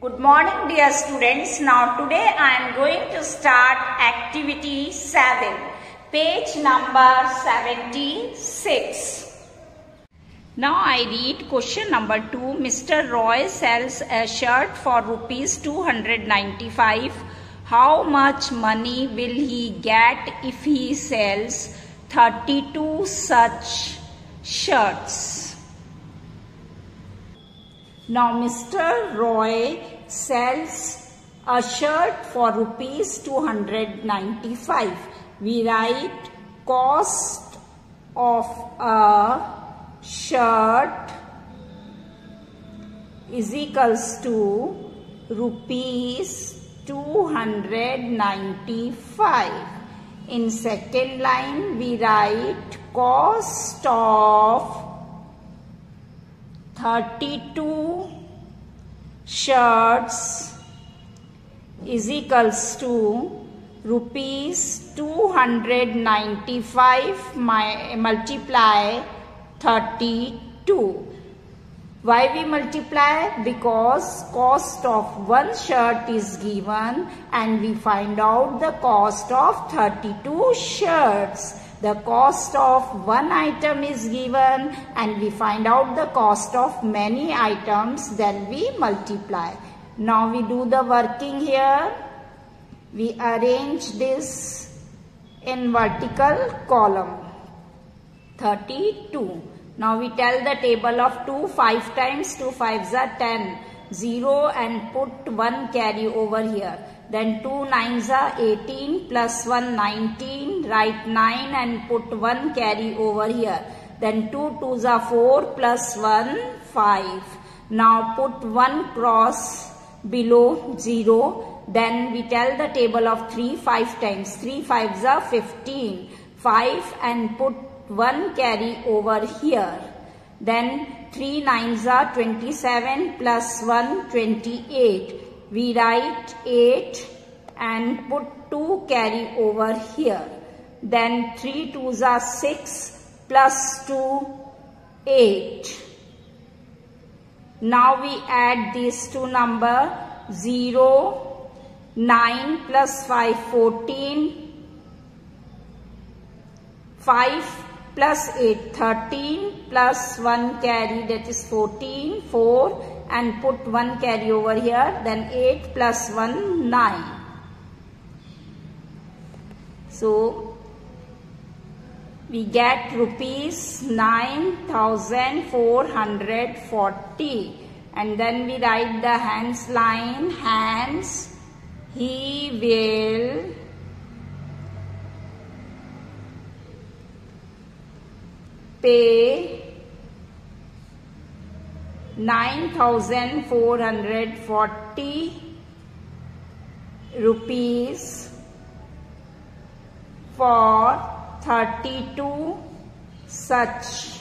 Good morning dear students. Now today I am going to start activity 7, page number 76. Now I read question number 2. Mr. Roy sells a shirt for rupees 295. How much money will he get if he sells 32 such shirts? Now Mr. Roy sells a shirt for rupees 295. We write cost of a shirt is equals to rupees 295. In second line we write cost of 32 shirts is equals to rupees 295 my, multiply 32 why we multiply? Because cost of one shirt is given and we find out the cost of 32 shirts the cost of one item is given and we find out the cost of many items then we multiply. Now we do the working here. We arrange this in vertical column. 32. Now we tell the table of 2 5 times 2 5s are 10. 0 and put 1 carry over here. Then 2 9s are 18 plus 1 19. Write 9 and put 1 carry over here. Then 2 2s are 4 plus 1 5. Now put 1 cross below 0. Then we tell the table of 3 5 times. 3 5s are 15. 5 and put 1 carry over here. Then 3 9s are 27 plus 1 28 we write 8 and put 2 carry over here. Then 3 2s are 6 plus 2 8. Now we add these two number 0 9 plus 5 14 5 plus 8 13 plus 1 carry that is 14 4 and put 1 carry over here then 8 plus 1 9 so we get rupees 9440 and then we write the hands line hands he will pay 9440 rupees for 32 such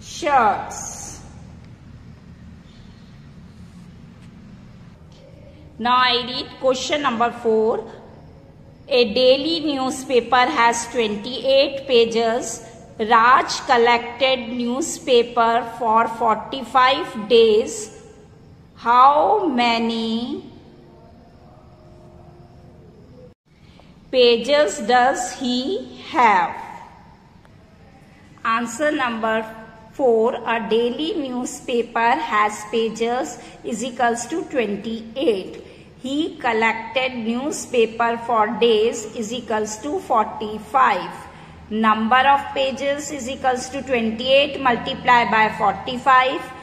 shirts. Now I read question number 4. A daily newspaper has 28 pages Raj collected newspaper for 45 days. How many pages does he have? Answer number 4. A daily newspaper has pages is equals to 28. He collected newspaper for days is equals to 45. Number of pages is equals to 28 multiplied by 45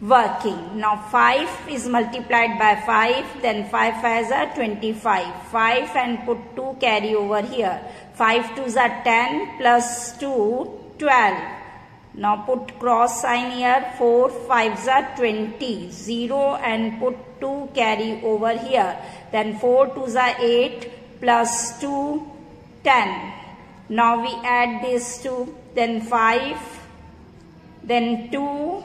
working. Now 5 is multiplied by 5 then 5 has a 25. 5 and put 2 carry over here. 5 2s are 10 plus 2 12. Now put cross sign here 4 5s are 20. 0 and put 2 carry over here. Then 4 2s are 8 plus 2 10. Now we add these two, then 5, then 2,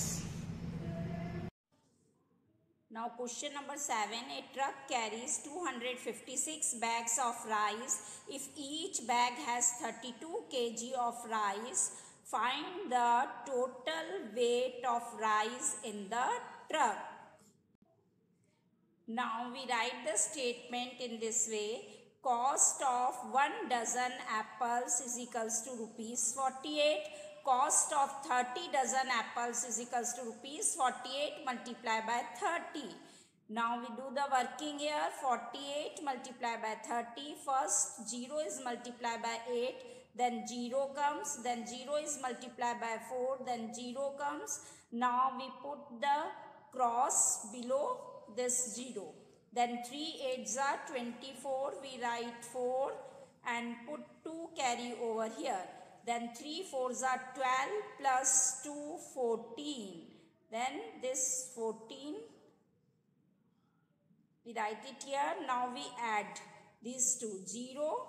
question number 7. A truck carries 256 bags of rice. If each bag has 32 kg of rice, find the total weight of rice in the truck. Now we write the statement in this way. Cost of 1 dozen apples is equals to rupees 48. Cost of 30 dozen apples is equals to rupees 48 multiplied by 30. Now we do the working here. 48 multiplied by 30. First 0 is multiplied by 8. Then 0 comes. Then 0 is multiplied by 4. Then 0 comes. Now we put the cross below this 0. Then 3 8s are 24. We write 4 and put 2 carry over here. Then 3 4s are 12 plus 2 14. Then this 14 we write it here. Now we add these two. 0.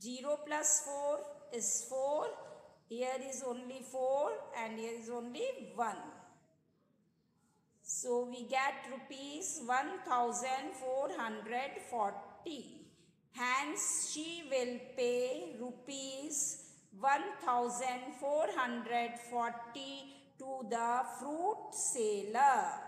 0 plus 4 is 4. Here is only 4 and here is only 1. So we get rupees 1440. Hence she will pay rupees 1440 to the fruit seller.